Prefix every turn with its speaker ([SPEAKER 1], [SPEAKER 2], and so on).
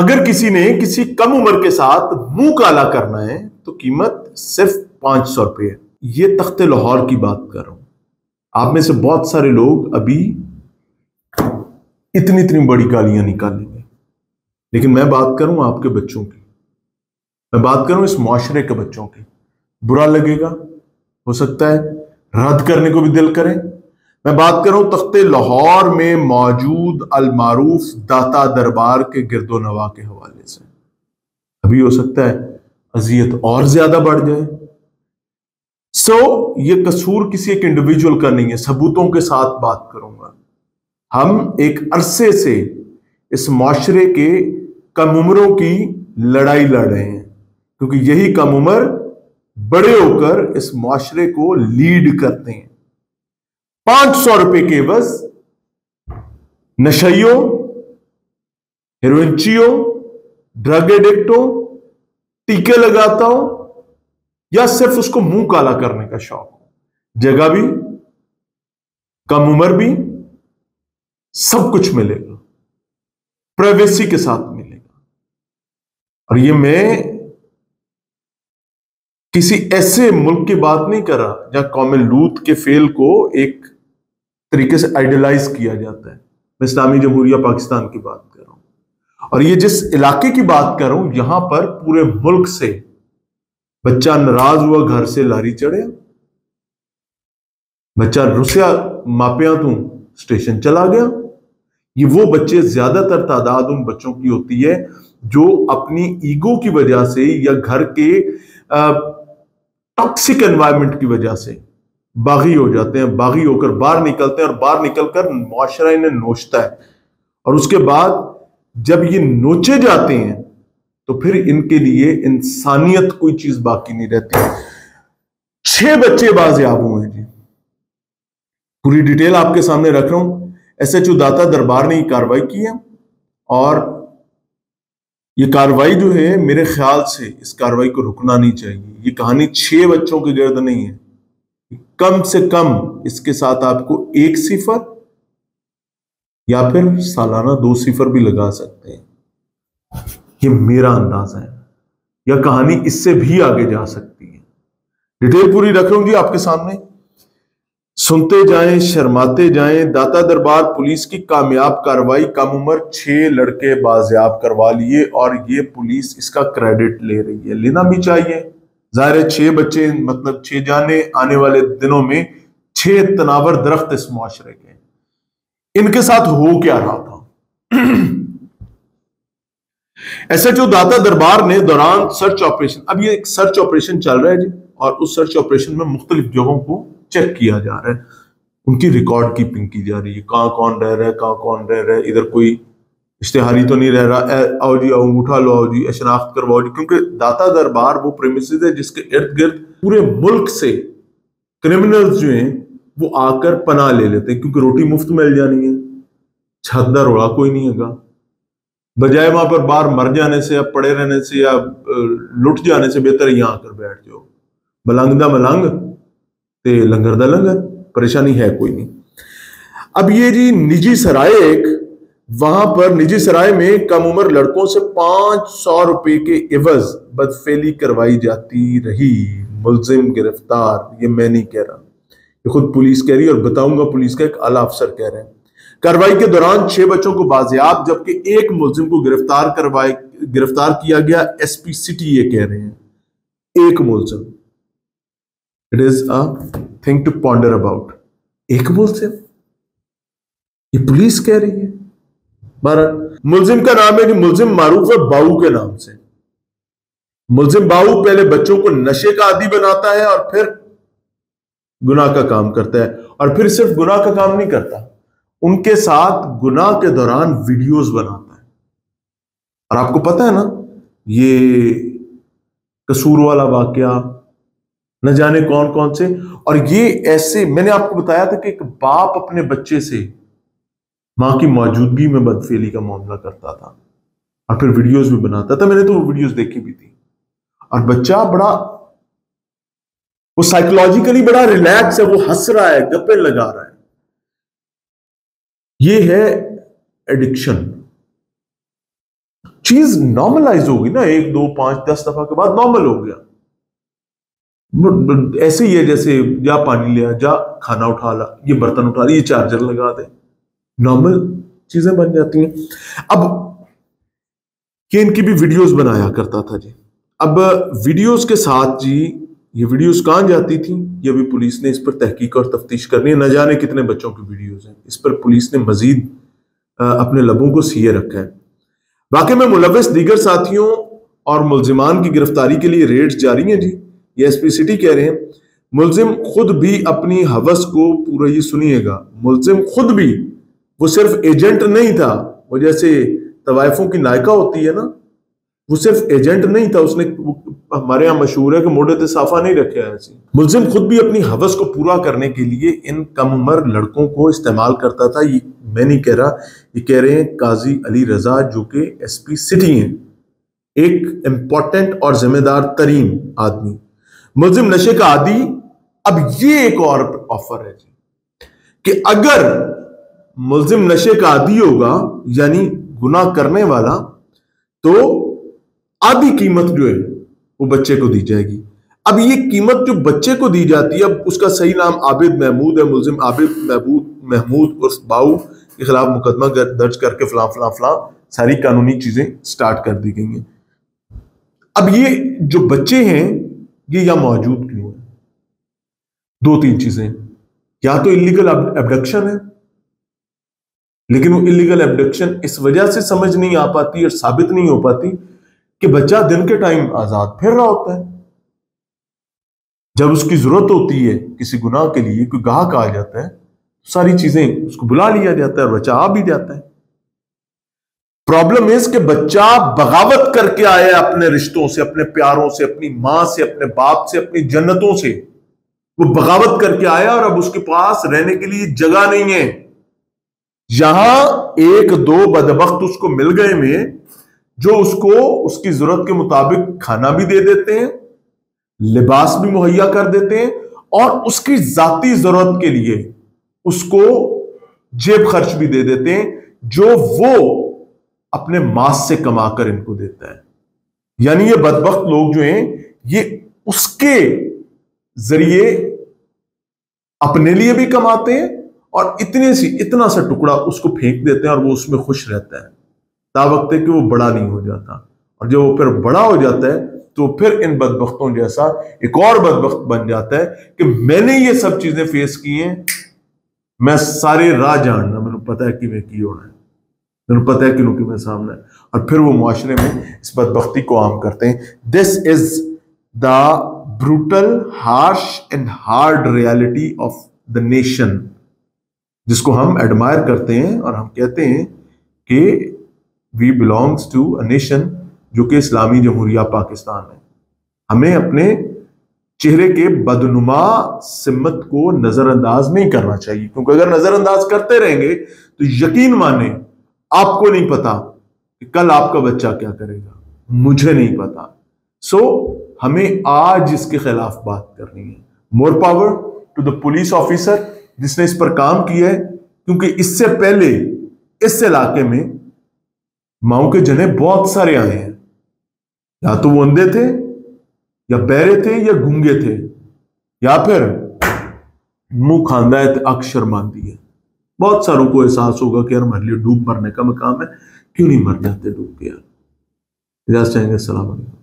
[SPEAKER 1] اگر کسی نے کسی کم عمر کے ساتھ منہ کالا کرنا ہے، تو قیمت صرف پانچ سو روپے ہے۔ یہ تخت لاہور کی بات کر رہا ہوں۔ آپ میں سے بہت سارے لوگ ابھی اتنی اتنی بڑی گالیاں نکالیں گے۔ لیکن میں بات کروں آپ کے بچوں کی۔ میں بات کروں اس معاشرے کے بچوں کی۔ برا لگے گا، ہو سکتا ہے رد کرنے کو بھی دل کرے میں بات کروں تخت لاہور میں موجود المعروف داتا دربار کے گرد و نوا کے حوالے سے۔ ابھی ہو سکتا ہے اذیت اور زیادہ بڑھ جائے۔ سو یہ قصور کسی ایک انڈیویجول کا نہیں ہے، ثبوتوں کے ساتھ بات کروں گا۔ ہم ایک عرصے سے اس معاشرے کے کم عمروں کی لڑائی لڑ رہے ہیں، کیونکہ یہی کم عمر بڑے ہو کر اس معاشرے کو لیڈ کرتے ہیں۔ پانچ سو روپے کے بس نشیوں ہیروئنچیوں ڈرگ ایڈکٹوں، ٹیکے لگاتا ہوں یا صرف اس کو منہ کالا کرنے کا شوق۔ ہو جگہ بھی، کم عمر بھی، سب کچھ ملے گا۔ پرائیویسی کے ساتھ ملے گا۔ اور یہ میں کسی ایسے ملک کی بات نہیں کر رہا جہاں قوم لوت کے فیل کو ایک طریقے سے آئیڈیلائز کیا جاتا ہے۔ میں اسلامی جمہوریہ پاکستان کی بات کر رہا ہوں۔ اور یہ جس علاقے کی بات کر رہا ہوں، یہاں پر پورے ملک سے بچہ ناراض ہوا، گھر سے لاری چڑھے۔ بچہ رسیا ماپیا تو اسٹیشن چلا گیا۔ یہ وہ بچے زیادہ تر تعداد ان بچوں کی ہوتی ہے جو اپنی ایگو کی وجہ سے یا گھر کے ٹاکسک انوائرمنٹ کی وجہ سے باغی ہو جاتے ہیں، باغی ہو کر باہر نکلتے ہیں اور باہر نکل کر معاشرہ انہیں نوچتا ہے۔ اور اس کے بعد جب یہ نوچے جاتے ہیں تو پھر ان کے لیے انسانیت کوئی چیز باقی نہیں رہتی۔ چھ بچے بازیاب ہوئے ہیں جی۔ پوری ڈیٹیل آپ کے سامنے رکھ رہا ہوں۔ ایس ایچ او داتا دربار نے یہ کاروائی کی ہے۔ اور یہ کاروائی جو ہے، میرے خیال سے اس کاروائی کو رکنا نہیں چاہیے۔ یہ کہانی چھ بچوں کے گرد نہیں ہے۔ کم سے کم اس کے ساتھ آپ کو ایک صفر یا پھر سالانہ دو صفر بھی لگا سکتے ہیں۔ یہ میرا انداز ہے۔ یا کہانی اس سے بھی آگے جا سکتی ہے۔ ڈیٹیل پوری رکھ رہوں گی جی آپ کے سامنے۔ سنتے جائیں، شرماتے جائیں۔ داتا دربار پولیس کی کامیاب کاروائی، کم عمر چھ لڑکے بازیاب کروا لیے اور یہ پولیس اس کا کریڈٹ لے رہی ہے۔ لینا بھی چاہیے۔ ظاہر چھ بچے مطلب چھ جانے آنے والے دنوں میں چھ تناور درخت اس معاشرے کے ان کے ساتھ ہو کیا رہا تھا؟ ایسا جو داتا دربار نے دوران سرچ آپریشن اب یہ ایک سرچ آپریشن چل رہا ہے جی اور اس سرچ آپریشن میں مختلف جگہوں کو چیک کیا جا رہا ہے۔ ان کی ریکارڈ کیپنگ کی جا رہی ہے، کہاں کون رہ رہا ہے، کہاں کون رہ رہا ہے، ادھر کوئی اشتہاری تو نہیں رہ رہا۔ اے آؤ جی آؤ اٹھا لو، آؤ جی شناخت کرواؤ جی۔ کیونکہ داتا دربار وہ پریمیسز ہے جس کے ارد گرد پورے ملک سے کرمنلز جو ہیں وہ آ کر پناہ لے لیتے ہیں۔ کیونکہ روٹی مفت مل جانی ہے۔ چھت در روڑا کوئی نہیں ہوگا۔ بجائے وہاں پر باہر مر جانے سے یا پڑے رہنے سے یا لٹ جانے سے بہتر یہاں آ کر بیٹھ جاؤ۔ ملنگ دا ملنگ تے لنگر دا لنگر۔ پریشانی ہے کوئی نہیں۔ اب یہ جی نجی سرائے ایک وہاں پر نجی سرائے میں کم عمر لڑکوں سے پانچ سو روپے کے عوض بدفیلی کروائی جاتی رہی۔ ملزم گرفتار، یہ میں نہیں کہہ رہا۔ یہ خود پولیس کہہ رہی ہے اور بتاؤں گا پولیس کا ایک اعلیٰ افسر کہہ رہے ہیں۔ کاروائی کے دوران چھ بچوں کو بازیاب جبکہ ایک ملزم کو گرفتار کروائے گرفتار کیا گیا، ایس پی سٹی یہ کہہ رہے ہیں۔ ایک ملزم۔ It is a thing to ponder about ایک ملزم۔ یہ پولیس کہہ رہی ہے۔ بارہ ملزم کا نام ہے کہ ملزم معروف ہے باؤ کے نام سے۔ ملزم باؤ پہلے بچوں کو نشے کا عادی بناتا ہے اور پھر گناہ کا کام کرتا ہے۔ اور پھر صرف گناہ کا کام نہیں کرتا، ان کے ساتھ گناہ کے دوران ویڈیوز بناتا ہے۔ اور آپ کو پتا ہے نا، یہ قصور والا واقعہ، نہ جانے کون کون سے۔ اور یہ ایسے، میں نے آپ کو بتایا تھا کہ ایک باپ اپنے بچے سے ماں کی موجودگی میں بدفیلی کا معاملہ کرتا تھا اور پھر ویڈیوز بھی بناتا تھا، میں نے تو وہ ویڈیوز دیکھی بھی تھی اور بچہ بڑا، وہ سائیکولوجیکلی بڑا ریلیکس ہے، وہ ہنس رہا ہے، گپے لگا رہا ہے۔ یہ ہے ایڈکشن چیز نارملائز ہوگی نا، ایک، دو، پانچ، دس دفعہ کے بعد نارمل ہو گیا۔ ایسے ہی ہے جیسے جا پانی لیا جا کھانا اٹھا لا، یہ برتن اٹھا لا یہ چارجر لگا دے۔ نارمل چیزیں بن جاتی ہیں۔ اب کہ ان کی بھی ویڈیوز بنایا کرتا تھا جی۔ اب ویڈیوز کے ساتھ جی یہ ویڈیوز کہاں جاتی تھیں؟ یہ بھی پولیس نے اس پر تحقیق اور تفتیش کرنی ہے۔ نہ جانے کتنے بچوں کی ویڈیوز ہیں۔ اس پر پولیس نے مزید اپنے لبوں کو سیے رکھا ہے۔ واقع میں ملوث دیگر ساتھیوں اور ملزمان کی گرفتاری کے لیے ریڈز جاری ہیں جی۔ یہ ایس پی سٹی کہہ رہے ہیں۔ ملزم خود بھی اپنی حوث کو پورا یہ سنیے گا۔ ملزم خود بھی وہ صرف ایجنٹ نہیں تھا۔ وہ جیسے طوائفوں کی نائکہ ہوتی ہے نا، وہ صرف ایجنٹ نہیں تھا۔ اس نے ہمارے یہاں مشہور ہے کہ موڈے صافہ نہیں رکھے ایسی ملزم خود بھی اپنی حوث کو پورا کرنے کے لیے ان کم عمر لڑکوں کو استعمال کرتا تھا۔ یہ میں نہیں کہہ رہا، یہ کہہ رہے ہیں قاضی علی رضا، جو کہ ایس پی سٹی ہیں۔ ایک امپورٹنٹ اور ذمہ دار ترین آدمی۔ ملزم نشے کا عادی۔ اب یہ ایک اور آفر ہے جی کہ اگر ملزم نشے کا عادی ہوگا یعنی گناہ کرنے والا، تو آدھی قیمت جو ہے، وہ بچے کو دی جائے گی۔ اب یہ قیمت جو بچے کو دی جاتی ہے، اب اس کا صحیح نام عابد محمود ہے، ملزم عابد محمود محمود اور باؤ کے خلاف مقدمہ درج کر کے فلاں فلاں فلاں ساری قانونی چیزیں سٹارٹ کر دی گئی ہیں اب یہ جو بچے ہیں، یہ یہاں موجود کیوں ہیں؟ دو تین چیزیں۔ یا تو انلیگل ابڈکشن ہے لیکن وہ انلیگل ابڈکشن اس وجہ سے سمجھ نہیں آ پاتی اور ثابت نہیں ہو پاتی کہ بچہ دن کے ٹائم آزاد پھر رہا ہوتا ہے۔ جب اس کی ضرورت ہوتی ہے کسی گناہ کے لیے کوئی گاہک آ جاتا ہے ساری چیزیں اس کو بلا لیا جاتا ہے اور بچہ آ بھی جاتا ہے۔ پرابلم اس کہ بچہ بغاوت کر کے آیا اپنے رشتوں سے، اپنے پیاروں سے، اپنی ماں سے، اپنے باپ سے، اپنی جنتوں سے۔ وہ بغاوت کر کے آیا اور اب اس کے پاس رہنے کے لیے جگہ نہیں ہے۔ یہاں ایک دو بدبخت اس کو مل گئے میں جو اس کو اس کی ضرورت کے مطابق کھانا بھی دے دیتے ہیں، لباس بھی مہیا کر دیتے ہیں اور اس کی ذاتی ضرورت کے لیے اس کو جیب خرچ بھی دے دیتے ہیں، جو وہ اپنے ماس سے کما کر ان کو دیتا ہے۔ یعنی یہ بدبخت لوگ جو ہیں، یہ اس کے ذریعے اپنے لیے بھی کماتے ہیں اور اتنے سی اتنا سا ٹکڑا اس کو پھینک دیتے ہیں اور وہ اس میں خوش رہتا ہے۔ تا وقت ہے کہ وہ بڑا نہیں ہو جاتا۔ اور جب وہ پھر بڑا ہو جاتا ہے تو پھر ان بدبختوں جیسا ایک اور بدبخت بن جاتا ہے کہ میں نے یہ سب چیزیں فیس کی ہیں۔ میں سارے راہ جاننا میں نے پتا ہے کہ میں کی ہونا ہے۔ میں نے پتا ہے کہ میں سامنا ہے اور پھر وہ معاشرے میں اس بدبختی کو عام کرتے ہیں۔ This is the brutal harsh and hard reality of the nation جس کو ہم ایڈمائر کرتے ہیں اور ہم کہتے ہیں کہ we belongs to a nation جو کہ اسلامی جمہوریہ پاکستان ہے۔ ہمیں اپنے چہرے کے بدنما سمت کو نظر انداز نہیں کرنا چاہیے، کیونکہ اگر نظر انداز کرتے رہیں گے تو یقین مانے، آپ کو نہیں پتا کہ کل آپ کا بچہ کیا کرے گا۔ مجھے نہیں پتا۔ سو ہمیں آج اس کے خلاف بات کرنی ہے۔ More power to the police officer جس نے اس پر کام کیا ہے، کیونکہ اس سے پہلے اس علاقے میں ماؤں کے جنے بہت سارے آئے ہیں۔ یا تو وہ اندھے تھے، یا بہرے تھے، یا گونگے تھے، یا پھر منہ کھاندہ ہے اکشر مانتی ہے۔ بہت ساروں کو احساس ہوگا کہ یار ہمارے لیے ڈوب مرنے کا مقام ہے، کیوں نہیں مر جاتے ڈوب کے یار اجازت چاہیں گے، السلام علیکم۔